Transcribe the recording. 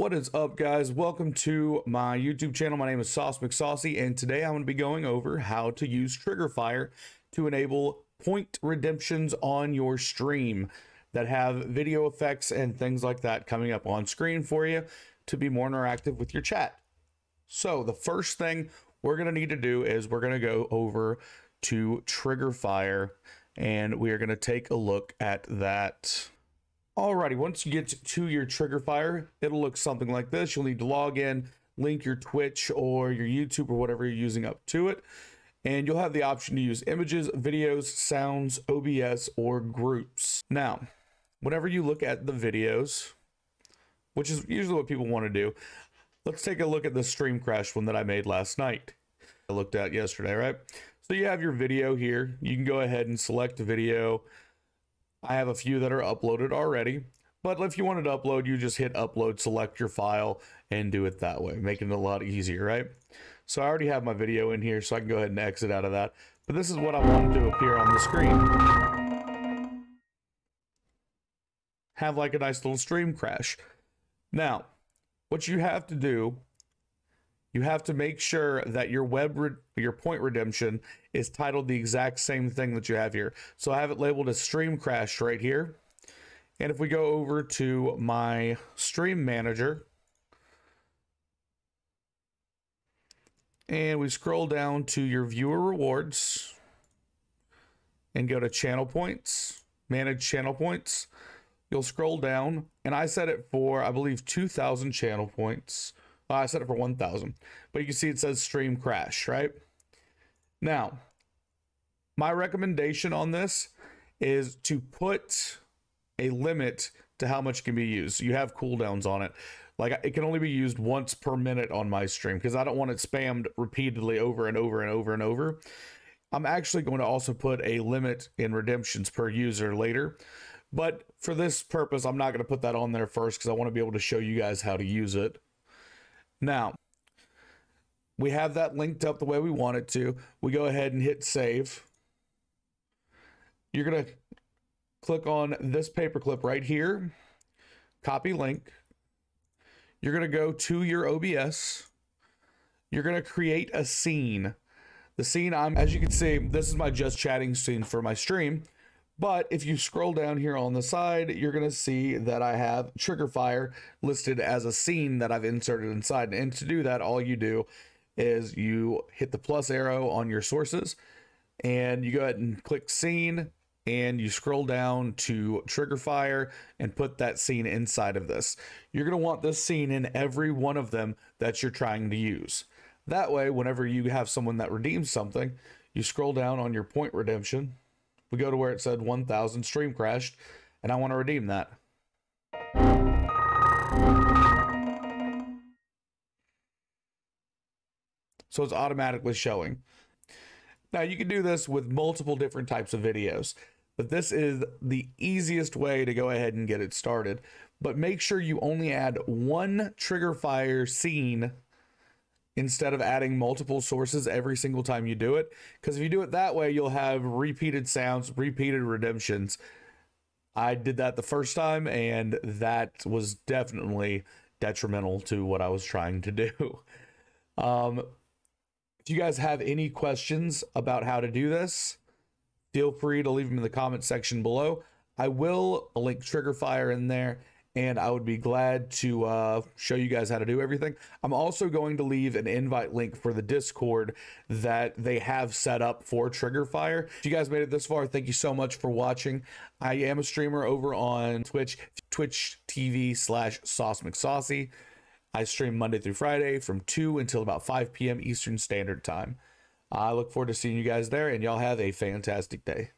What is up, guys? Welcome to my YouTube channel. My name is Sauce McSaucey, and today I'm going to be going over how to use TriggerFyre to enable point redemptions on your stream that have video effects and things like that coming up on screen for you to be more interactive with your chat. So, the first thing we're going to need to do is we're going to go over to TriggerFyre and we are going to take a look at that Alrighty, once you get to your TriggerFyre, it'll look something like this. You'll need to log in, link your Twitch or your YouTube or whatever you're using up to it. And you'll have the option to use images, videos, sounds, OBS, or groups. Now, whenever you look at the videos, which is usually what people want to do, let's take a look at the stream crash one that I made last night. I looked at yesterday, right? So you have your video here. You can go ahead and select a video I have a few that are uploaded already. But if you wanted to upload, you just hit upload, select your file, and do it that way, making it a lot easier, right? So I already have my video in here, so I can go ahead and exit out of that. But this is what I wanted to appear on the screen. Have like a nice little stream crash. Now, what you have to do you have to make sure that your web re- your point redemption is titled the exact same thing that you have here. So I have it labeled as stream crash right here. And if we go over to my stream manager and we scroll down to your viewer rewards and go to channel points, manage channel points, you'll scroll down and I set it for I believe 2000 channel points uh, I set it for 1000, but you can see it says stream crash, right? Now, my recommendation on this is to put a limit to how much can be used. You have cooldowns on it. Like it can only be used once per minute on my stream because I don't want it spammed repeatedly over and over and over and over. I'm actually going to also put a limit in redemptions per user later. But for this purpose, I'm not going to put that on there first because I want to be able to show you guys how to use it. Now, we have that linked up the way we want it to. We go ahead and hit save. You're going to click on this paperclip right here, copy link. You're going to go to your OBS. You're going to create a scene. The scene I'm, as you can see, this is my just chatting scene for my stream. But if you scroll down here on the side, you're going to see that I have TriggerFyre listed as a scene that I've inserted inside. And to do that, all you do is you hit the plus arrow on your sources and you go ahead and click scene and you scroll down to TriggerFyre and put that scene inside of this. You're going to want this scene in every one of them that you're trying to use. That way, whenever you have someone that redeems something, you scroll down on your point redemption we go to where it said 1000 stream crashed, and I want to redeem that. So it's automatically showing. Now you can do this with multiple different types of videos, but this is the easiest way to go ahead and get it started. But make sure you only add one TriggerFyre scene instead of adding multiple sources every single time you do it. Because if you do it that way, you'll have repeated sounds, repeated redemptions. I did that the first time, and that was definitely detrimental to what I was trying to do. Um, if you guys have any questions about how to do this, feel free to leave them in the comment section below. I will link TriggerFyre in there and I would be glad to uh, show you guys how to do everything. I'm also going to leave an invite link for the Discord that they have set up for TriggerFyre. If you guys made it this far, thank you so much for watching. I am a streamer over on Twitch, Twitch TV slash Sauce McSaucey. I stream Monday through Friday from 2 until about 5 p.m. Eastern Standard Time. I look forward to seeing you guys there, and y'all have a fantastic day.